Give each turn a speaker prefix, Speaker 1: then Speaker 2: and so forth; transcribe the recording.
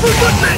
Speaker 1: for goodness!